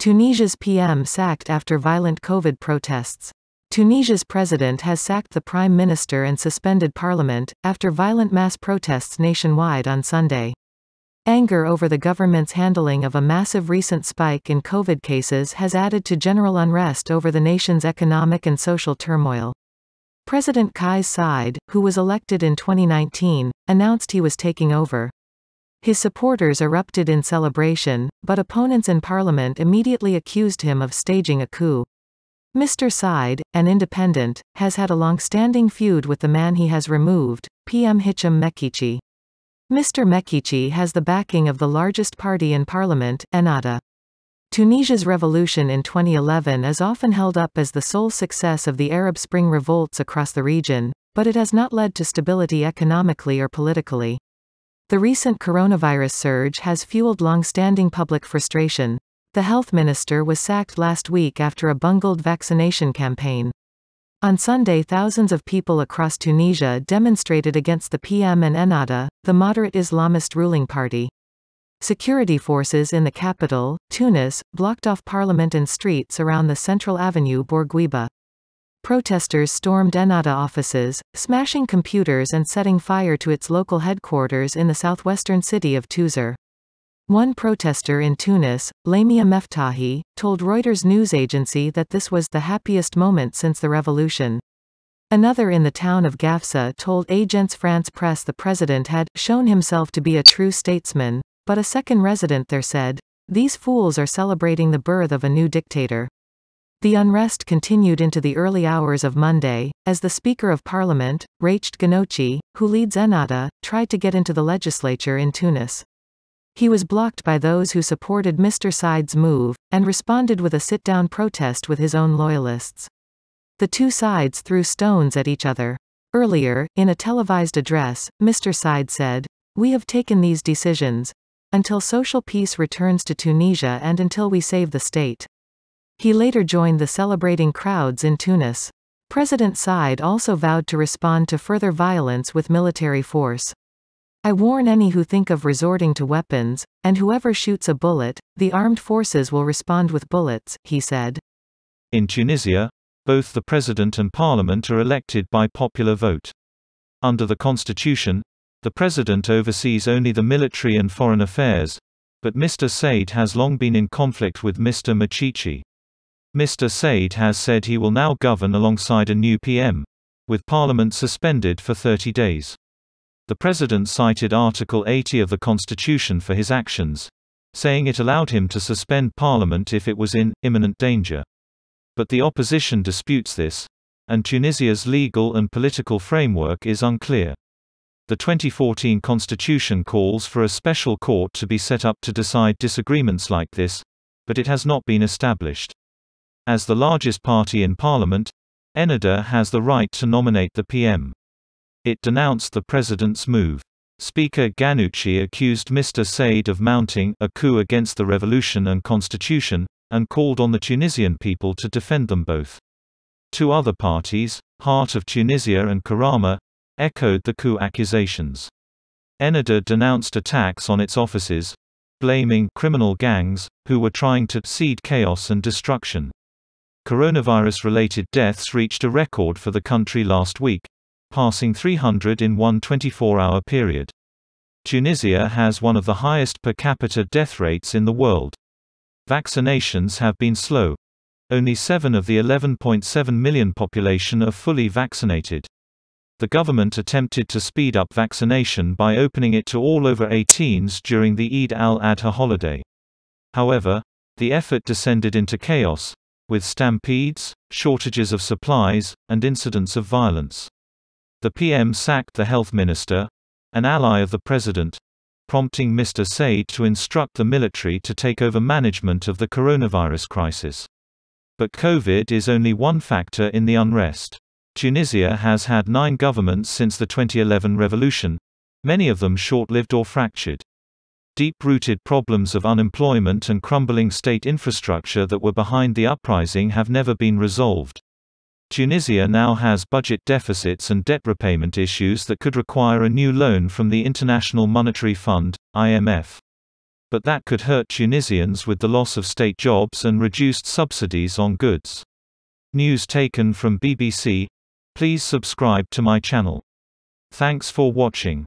Tunisia's PM sacked after violent COVID protests. Tunisia's president has sacked the prime minister and suspended parliament, after violent mass protests nationwide on Sunday. Anger over the government's handling of a massive recent spike in COVID cases has added to general unrest over the nation's economic and social turmoil. President Kais Saied, who was elected in 2019, announced he was taking over. His supporters erupted in celebration, but opponents in parliament immediately accused him of staging a coup. Mr. Saied, an independent, has had a long-standing feud with the man he has removed, PM Hichem Mechichi. Mr. Mechichi has the backing of the largest party in parliament, Ennahda. Tunisia's revolution in 2011 is often held up as the sole success of the Arab Spring revolts across the region, but it has not led to stability economically or politically. The recent coronavirus surge has fueled long-standing public frustration. The health minister was sacked last week after a bungled vaccination campaign. On Sunday thousands of people across Tunisia demonstrated against the PM and Ennahda, the moderate Islamist ruling party. Security forces in the capital, Tunis, blocked off parliament and streets around the central avenue Bourguiba. Protesters stormed Ennahda offices, smashing computers and setting fire to its local headquarters in the southwestern city of Touzeur. One protester in Tunis, Lamia Meftahi, told Reuters news agency that this was the happiest moment since the revolution. Another in the town of Gafsa told Agence France Presse the president had shown himself to be a true statesman, but a second resident there said, These fools are celebrating the birth of a new dictator. The unrest continued into the early hours of Monday, as the Speaker of Parliament, Rached Ghannouchi, who leads Ennahda, tried to get into the legislature in Tunis. He was blocked by those who supported Mr. Saied's move, and responded with a sit-down protest with his own loyalists. The two sides threw stones at each other. Earlier, in a televised address, Mr. Saied said, We have taken these decisions, until social peace returns to Tunisia and until we save the state. He later joined the celebrating crowds in Tunis. President Saied also vowed to respond to further violence with military force. I warn any who think of resorting to weapons, and whoever shoots a bullet, the armed forces will respond with bullets, he said. In Tunisia, both the president and parliament are elected by popular vote. Under the constitution, the president oversees only the military and foreign affairs, but Mr. Saied has long been in conflict with Mr. Mechichi. Mr. Saied has said he will now govern alongside a new PM, with Parliament suspended for 30 days. The President cited Article 80 of the Constitution for his actions, saying it allowed him to suspend Parliament if it was in imminent danger. But the opposition disputes this, and Tunisia's legal and political framework is unclear. The 2014 constitution calls for a special court to be set up to decide disagreements like this, but it has not been established. As the largest party in parliament, Ennahda has the right to nominate the PM. It denounced the president's move. Speaker Ghannouchi accused Mr. Saied of mounting a coup against the revolution and constitution, and called on the Tunisian people to defend them both. Two other parties, Heart of Tunisia and Karama, echoed the coup accusations. Ennahda denounced attacks on its offices, blaming criminal gangs, who were trying to seed chaos and destruction. Coronavirus-related deaths reached a record for the country last week, passing 300 in one 24-hour period. Tunisia has one of the highest per capita death rates in the world. Vaccinations have been slow. Only 7 of the 11.7 million population are fully vaccinated. The government attempted to speed up vaccination by opening it to all over 18s during the Eid al-Adha holiday. However, the effort descended into chaos, with stampedes, shortages of supplies, and incidents of violence. The PM sacked the health minister, an ally of the president, prompting Mr. Saied to instruct the military to take over management of the coronavirus crisis. But COVID is only one factor in the unrest. Tunisia has had nine governments since the 2011 revolution, many of them short-lived or fractured. Deep-rooted problems of unemployment and crumbling state infrastructure that were behind the uprising have never been resolved. Tunisia now has budget deficits and debt repayment issues that could require a new loan from the International Monetary Fund, IMF. but that could hurt Tunisians with the loss of state jobs and reduced subsidies on goods. News taken from BBC. Please subscribe to my channel. Thanks for watching.